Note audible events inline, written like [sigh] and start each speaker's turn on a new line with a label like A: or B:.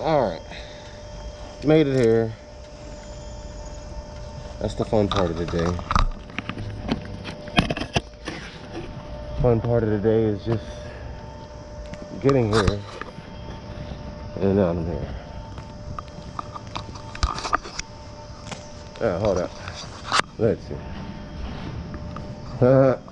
A: All right, made it here. That's the fun part of the day. Fun part of the day is just getting here and now I'm here. Yeah, hold up. Let's see. [laughs]